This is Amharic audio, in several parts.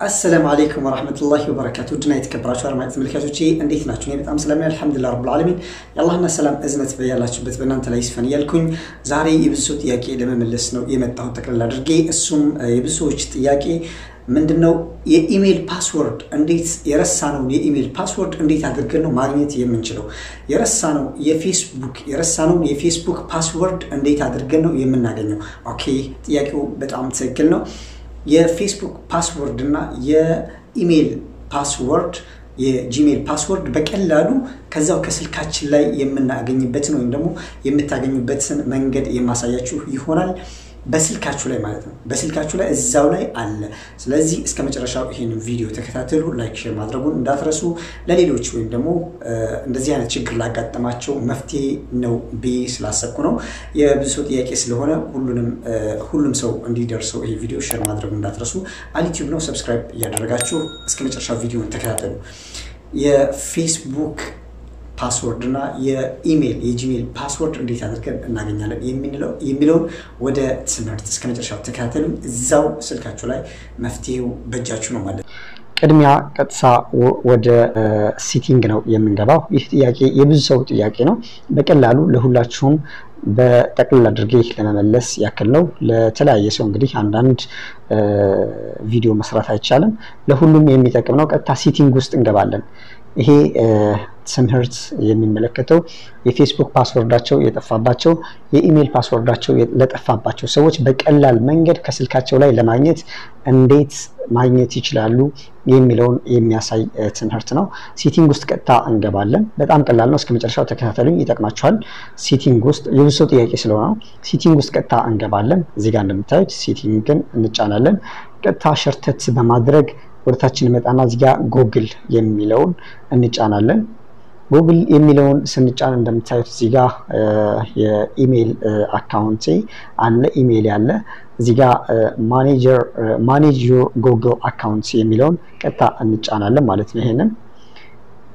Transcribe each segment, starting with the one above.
አሰላሙ አለይኩም ወረህመቱላሂ ወበረካቱ ውድና የተከበራችሁ አድማጭ ተመልካቾቼ እንዴት ናችሁ? እኔ በጣም ሰላም ነኝ፣ አልሐምዱሊላህ ረብል ዓለሚን። የአላህና ሰላም እዝነት በያላችሁበት በእናንተ ላይ ይስፈን እያልኩኝ ዛሬ የብዙ ሰው ጥያቄ ለመመለስ ነው የመጣሁት ጠቅልል አድርጌ። እሱም የብዙ ሰዎች ጥያቄ ምንድነው? የኢሜይል password እንዴት የረሳነውን የኢሜይል password እንዴት አድርገን ነው ማግኘት የምንችለው? የረሳነው የፌስቡክ የረሳነውን የፌስቡክ password እንዴት አድርገን ነው የምናገኘው? Okay ጥያቄው በጣም ትክክል ነው። የፌስቡክ password እና የኢሜይል password የጂሜል password በቀላሉ ከዛው ከስልካችን ላይ የምናገኝበትን ወይም ደግሞ የምታገኙበትን መንገድ የማሳያችሁ ይሆናል። በስልካችሁ ላይ ማለት ነው። በስልካችሁ ላይ እዛው ላይ አለ። ስለዚህ እስከ መጨረሻው ይህንን ቪዲዮ ተከታተሉ። like፣ share ማድረጉን እንዳትረሱ። ለሌሎች ወይም ደግሞ እንደዚህ አይነት ችግር ላጋጠማቸው መፍትሄ ነው ብዬ ስላሰብኩ ነው። የብዙ ሰው ጥያቄ ስለሆነ ሁሉንም ሁሉም ሰው እንዲደርሰው ይህ ቪዲዮ share ማድረጉን እንዳትረሱ። አልዩቲዩብ ነው። subscribe እያደረጋችሁ እስከ መጨረሻው ቪዲዮን ተከታተሉ። የፌስቡክ password እና የኢሜይል የጂሜል password እንዴት አድርገን እናገኛለን የሚለውን ወደ ትምህርት እስከ መጨረሻው ተከታተሉ። እዛው ስልካችሁ ላይ መፍትሄው በእጃችሁ ነው ማለት ነው። ቅድሚያ ቀጥታ ወደ setting ነው የምንገባው። ይህ ጥያቄ የብዙ ሰው ጥያቄ ነው። በቀላሉ ለሁላችሁም በጠቅልል አድርጌ ለመመለስ ያክል ነው። ለተለያየ ሰው እንግዲህ አንዳንድ ቪዲዮ መስራት አይቻልም። ለሁሉም የሚጠቅም ነው። ቀጥታ setting ውስጥ እንገባለን። ይሄ ትምህርት የሚመለከተው የፌስቡክ password ኣቸው የጠፋባቸው የኢሜይል password ኣቸው ለጠፋባቸው ሰዎች በቀላል መንገድ ከስልካቸው ላይ ለማግኘት እንዴት ማግኘት ይችላሉ የሚለውን የሚያሳይ ትምህርት ነው። setting ውስጥ ቀጥታ እንገባለን። በጣም ቀላል ነው። እስከ መጨረሻው ተከታተሉኝ፣ ይጠቅማችኋል። setting ውስጥ የብዙ ሰው ጥያቄ ስለሆነ ነው። ውስጥ ቀጥታ እንገባለን። እዚህ ጋር እንደምታዩት setting ን እንጫናለን። ቀጥታ ሸርተት በማድረግ ወደታችን እንመጣና እዚህ ጋር ጎግል የሚለውን እንጫናለን። ጉግል የሚለውን ስንጫን እንደምታዩት እዚህ ጋር የኢሜይል account ኤ አለ፣ ኢሜይል ያለ እዚህ ጋር manage your Google account የሚለውን ቀጥታ እንጫናለን ማለት ነው። ይሄንን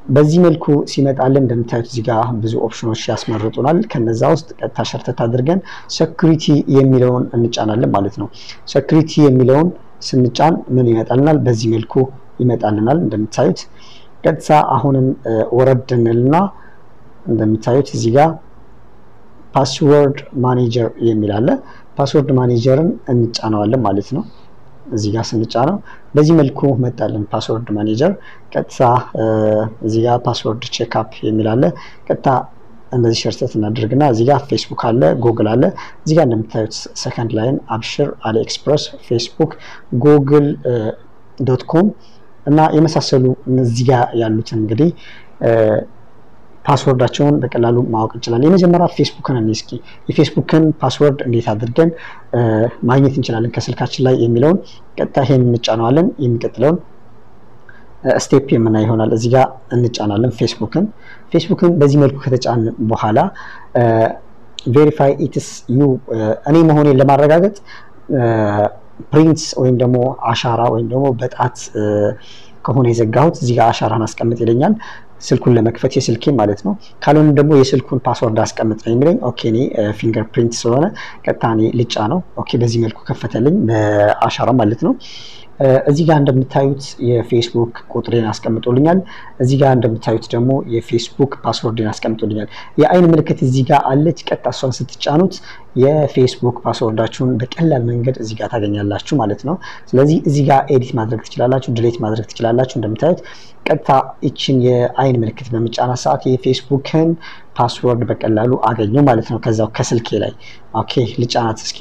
በዚህ መልኩ ሲመጣልን እንደምታዩት እዚህ ጋር ብዙ ኦፕሽኖች ያስመርጡናል። ከነዛ ውስጥ ቀጥታ ሸርተት አድርገን security የሚለውን እንጫናለን ማለት ነው። security የሚለውን ስንጫን ምን ይመጣልናል? በዚህ መልኩ ይመጣልናል እንደምታዩት ቀጥታ አሁንም ወረድ እንልና እንደምታዩት እዚህ ጋር password manager የሚል አለ። password manager ን እንጫነዋለን ማለት ነው። እዚህ ጋር ስንጫነው በዚህ መልኩ መጣልን password manager። ቀጥታ እዚህ ጋር password checkup የሚል አለ። ቀጥታ እንደዚህ ሸርተት እናደርግና እዚህ ጋር ፌስቡክ አለ፣ ጉግል አለ። እዚህ ጋር እንደምታዩት second line አብሽር፣ አሊ ኤክስፕረስ፣ ፌስቡክ፣ google dot com እና የመሳሰሉ እነዚህ ጋር ያሉትን እንግዲህ password ኣቸውን በቀላሉ ማወቅ እንችላለን። የመጀመሪያ ፌስቡክን እስኪ የፌስቡክን password እንዴት አድርገን ማግኘት እንችላለን ከስልካችን ላይ የሚለውን ቀጥታ ይሄን እንጫነዋለን። የሚቀጥለውን step የምናይ ይሆናል። እዚህ ጋር እንጫናለን ፌስቡክን። ፌስቡክን በዚህ መልኩ ከተጫን በኋላ verify it's you እኔ መሆኔን ለማረጋገጥ print ወይም ደግሞ አሻራ ወይም ደግሞ በጣት ከሆነ የዘጋሁት እዚህ ጋር አሻራን አስቀምጥ ይለኛል። ስልኩን ለመክፈት የስልኬ ማለት ነው። ካልሆነ ደግሞ የስልኩን password አስቀምጥ ነው የሚለኝ። Okay እኔ finger print ስለሆነ ቀጥታ እኔ ልጫነው። Okay በዚህ መልኩ ከፈተልኝ በአሻራ ማለት ነው። እዚህ ጋር እንደምታዩት የፌስቡክ ቁጥሬን አስቀምጦልኛል። እዚህ ጋር እንደምታዩት ደግሞ የፌስቡክ password ን አስቀምጦልኛል። የአይን ምልክት እዚህ ጋር አለች። ቀጥታ እሷን ስትጫኑት የፌስቡክ password ኣችሁን በቀላል መንገድ እዚህ ጋር ታገኛላችሁ ማለት ነው። ስለዚህ እዚህ ጋር edit ማድረግ ትችላላችሁ፣ delete ማድረግ ትችላላችሁ። እንደምታዩት ቀጥታ ይችን የአይን ምልክት በምጫናት ሰዓት የፌስቡክን password በቀላሉ አገኘው ማለት ነው። ከዛው ከስልኬ ላይ Okay ልጫናት እስኪ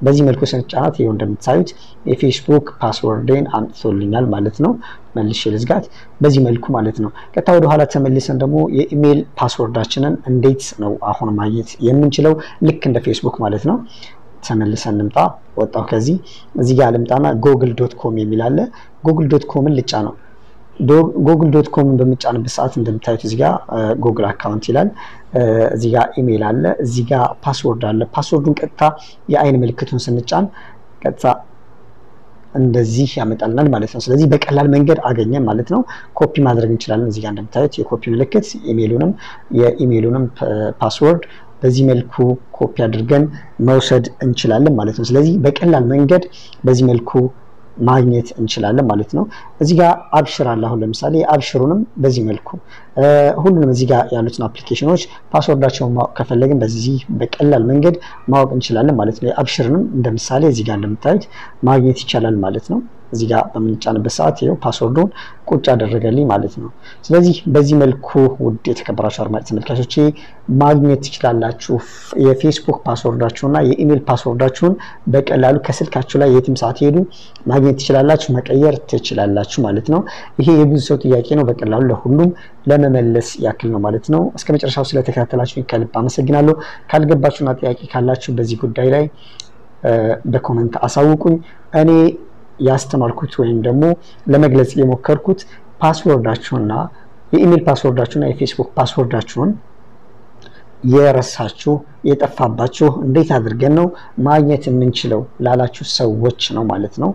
በዚህ መልኩ ስንጫናት ይኸው እንደምታዩት የፌስቡክ password ኤን አምጥቶልኛል ማለት ነው። መልሼ ልዝጋት በዚህ መልኩ ማለት ነው። ቀጥታ ወደኋላ ተመልሰን ደግሞ የኢሜይል password ኣችንን እንዴት ነው አሁን ማግኘት የምንችለው? ልክ እንደ ፌስቡክ ማለት ነው። ተመልሰን እንምጣ። ወጣው ከዚህ እዚህ ጋር ልምጣና google dot com የሚል አለ። google dot com ን ልጫነው google dot com ን በምጫንበት ሰዓት እንደምታዩት እዚህ ጋር Google account ይላል። እዚህ ጋር ኢሜይል አለ። እዚህ ጋር password አለ። password ኡን ቀጥታ የአይን ምልክቱን ስንጫን ቀጥታ እንደዚህ ያመጣልናል ማለት ነው። ስለዚህ በቀላል መንገድ አገኘን ማለት ነው። ኮፒ ማድረግ እንችላለን። እዚህ ጋር እንደምታዩት የኮፒ ምልክት ኢሜይሉንም የኢሜይሉንም password በዚህ መልኩ ኮፒ አድርገን መውሰድ እንችላለን ማለት ነው። ስለዚህ በቀላል መንገድ በዚህ መልኩ ማግኘት እንችላለን ማለት ነው። እዚህ ጋር አብሽር አለ። አሁን ለምሳሌ አብሽሩንም በዚህ መልኩ ሁሉንም እዚህ ጋር ያሉትን application ኦች password ኣቸውን ማወቅ ከፈለግን በዚህ በቀላል መንገድ ማወቅ እንችላለን ማለት ነው። አብሽርንም እንደ ምሳሌ እዚህ ጋር እንደምታዩት ማግኘት ይቻላል ማለት ነው። እዚህ ጋር በምንጫንበት ሰዓት ይኸው password ኡን ቁጭ አደረገልኝ ማለት ነው። ስለዚህ በዚህ መልኩ ውድ የተከበራችሁ አድማጭ ተመልካቾቼ ማግኘት ትችላላችሁ። የፌስቡክ ፓስወርዳችሁና የኢሜል ፓስወርዳችሁን በቀላሉ ከስልካችሁ ላይ የትም ሳትሄዱ ማግኘት ትችላላችሁ፣ መቀየር ትችላላችሁ ማለት ነው። ይሄ የብዙ ሰው ጥያቄ ነው። በቀላሉ ለሁሉም ለመመለስ ያክል ነው ማለት ነው። እስከ መጨረሻው ስለተከታተላችሁ ከልብ አመሰግናለሁ። ካልገባችሁና ጥያቄ ካላችሁ በዚህ ጉዳይ ላይ በ comment አሳውቁኝ። እኔ ያስተማርኩት ወይም ደግሞ ለመግለጽ የሞከርኩት ፓስወርዳችሁና የኢሜል ፓስወርዳችሁና የፌስቡክ ፓስወርዳችሁን የረሳችሁ የጠፋባችሁ እንዴት አድርገን ነው ማግኘት የምንችለው ላላችሁ ሰዎች ነው ማለት ነው።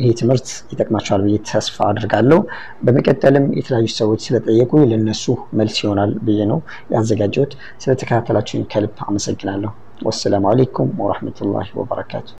ይህ ትምህርት ይጠቅማችኋል ብዬ ተስፋ አድርጋለሁ። በመቀጠልም የተለያዩ ሰዎች ስለጠየቁ ለነሱ መልስ ይሆናል ብዬ ነው ያዘጋጀሁት። ስለተከታተላችሁኝ ከልብ አመሰግናለሁ። ወሰላሙ አሌይኩም ወረህመቱላሂ ወበረካቱ።